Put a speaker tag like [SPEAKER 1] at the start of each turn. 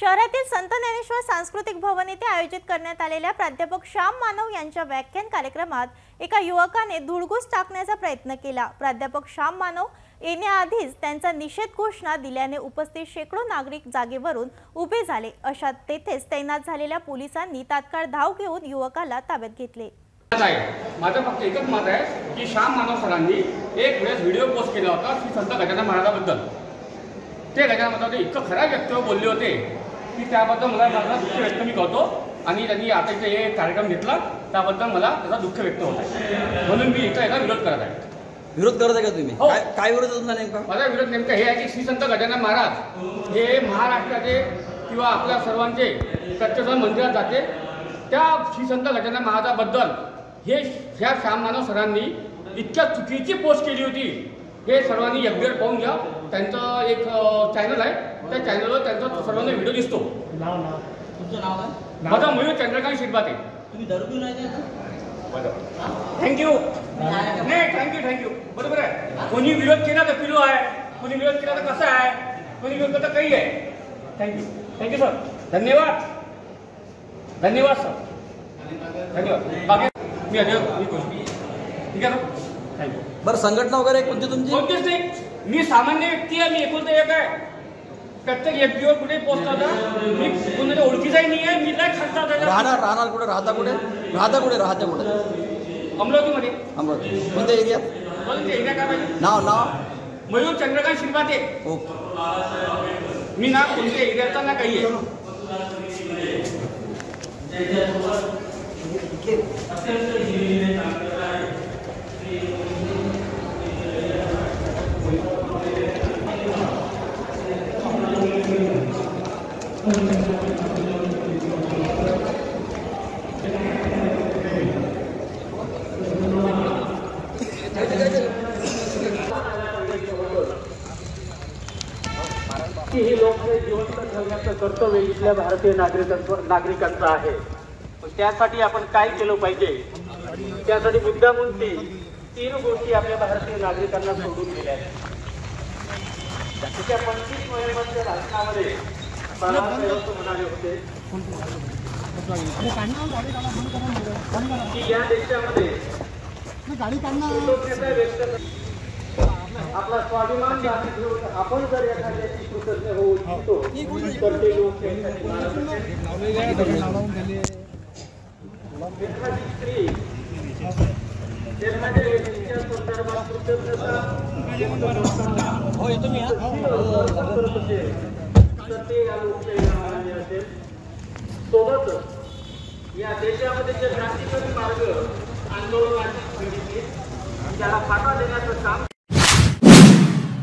[SPEAKER 1] शहरातील संत ज्ञानेश्वर सांस्कृतिक भवन येथे आयोजित करण्यात आलेल्या प्राध्यापक श्याम मानव यांच्या व्याख्यान कार्यक्रमात एका युवकाने धुडगूस टाकण्याचा प्रयत्न केला. प्राध्यापक श्याम मानव येण्याआधीच त्यांचा निषेध घोषणा दिल्याने उपस्थित शेकडो नागरिक जागेवरून उभे झाले. अशा तेथेच तैनात झालेल्या पोलिसांनी तात्काळ धाव घेऊन युवकाला ताब्यात घेतले.
[SPEAKER 2] माझं फक्त एकच मत आहे की श्याम मानव सरांनी एक वेळेस व्हिडिओ पोस्ट केला होता श्री संत गजानन महाराजाबद्दल. ते गजानन महाराज इतकं खऱ्या व्यक्तीवर बोलले होते. की त्याबद्दल मला माझा दुःख व्यक्त मी करतो. आणि त्यांनी आता इथे हे कार्यक्रम घेतला त्याबद्दल मला त्याचा दुःख व्यक्त होत आहे. म्हणून मी इथं याचा विरोध करत आहे.
[SPEAKER 3] विरोध करत आहे का तुम्ही?
[SPEAKER 2] हो.
[SPEAKER 3] काय काय विरोध आहे तुमचा नेमका?
[SPEAKER 2] माझा विरोध नेमका हे आहे की श्री संत गजानन महाराज हे महाराष्ट्राचे किंवा आपल्या सर्वांचे प्रत्येक मंदिरात जाते. त्या श्री संत गजानन महाराजाबद्दल हे ह्या श्याम मानव सरांनी इतक्या चुकीची पोस्ट केली होती. हे सर्वांनी योग्य पाहून घ्या. त्यांचं एक चॅनल आहे. त्या चॅनलवर त्यांचा सर्वांना व्हिडिओ दिसतो.
[SPEAKER 3] तुमचं नाव काय?
[SPEAKER 2] माझा मयूर चंद्रकांत
[SPEAKER 3] तुम्ही आहे का
[SPEAKER 2] थँक्यू नाही थँक्यू थँक्यू बरोबर आहे. कोणी विरोध केला तर पिलो आहे. कोणी विरोध केला तर कसा आहे? कोणी विरोध केला तर काही आहे? थँक्यू थँक्यू सर धन्यवाद. धन्यवाद सर धन्यवाद. बाकी मी अजय मी गोष्टी ठीक आहे सर
[SPEAKER 3] बरं संघटना वगैरे कोणती तुमची?
[SPEAKER 2] कोणतीच नाही. मी सामान्य व्यक्ती आहे मी एकुलता एक आहे. प्रत्येक व्यक्तीवर कुठे होता मी कोणाच्या ओळखीचाही नाही आहे मी लय खर्चा
[SPEAKER 3] राहणार राहणार कुठे? राहता कुठे? राहता कुठे? राहता कुठे?
[SPEAKER 2] अमरावतीमध्ये.
[SPEAKER 3] अमरावती. कोणत्या एरियात?
[SPEAKER 2] ते एरिया काय पाहिजे
[SPEAKER 3] नाव नाव?
[SPEAKER 2] मयूर चंद्रकांत शिरबाते.
[SPEAKER 3] ओके.
[SPEAKER 2] मी ना कोणत्या एरियाचा ना काही आहे.
[SPEAKER 4] ही लोकशाही जिवंत ठेवण्याचं कर्तव्य इथल्या भारतीय नागरिकांचं नागरिकांचं आहे. पण त्यासाठी आपण काय केलं पाहिजे? त्यासाठी मुद्दामून ते तीन गोष्टी आपल्या भारतीय नागरिकांना सोडून दिल्या आहेत. पंचवीस नोव्हेंबरच्या भाषणामध्ये बाळासाहेब म्हणाले होते की या देशामध्ये आपला स्वाभिमान जाती आपण जर एखाद्याची कृतज्ञ होऊ इच्छितो तर ते लोक एखादी स्त्री एखाद्या व्यक्तीच्या संदर्भात कृतज्ञता व्यक्त ते या लोकशाहीला मान्य असेल या देशामध्ये जे क्रांतिकारी मार्ग आंदोलनाची घडली त्याला फाटा देण्याचं काम